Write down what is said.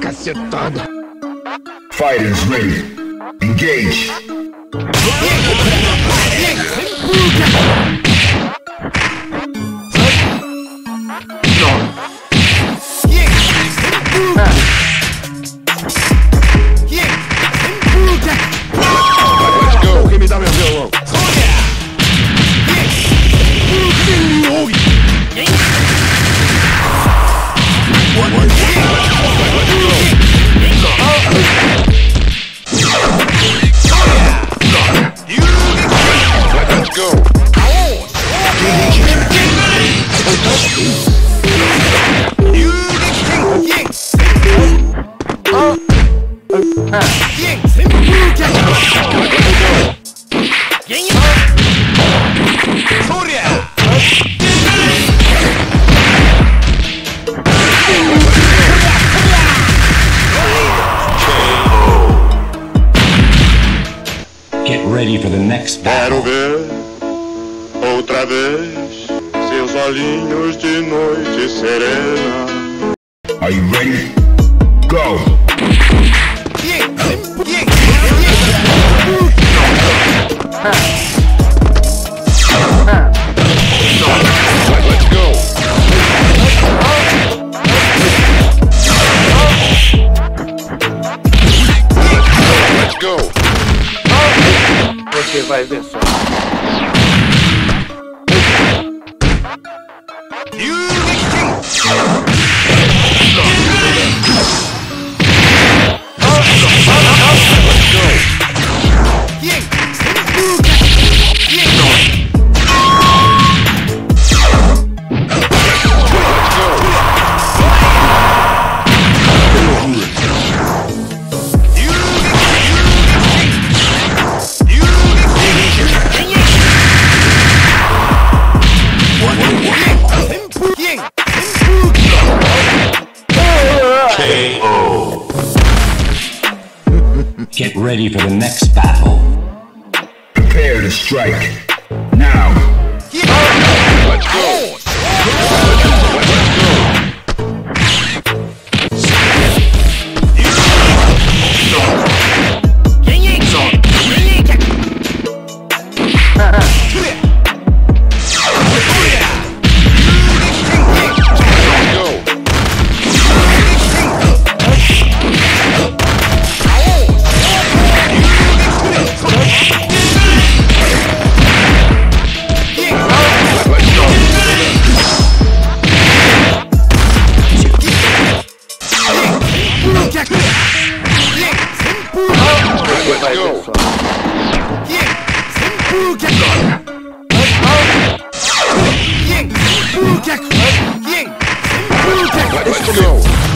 cacetada. Fighters ready. Engage. Get ready for the next battle. Quero ver outra vez seus olhinhos de noite serena. Are you ready? Go. Você vai ver só. Get ready for the next battle. Prepare to strike. Now. Let's go. Let's I go. Go. Let's go.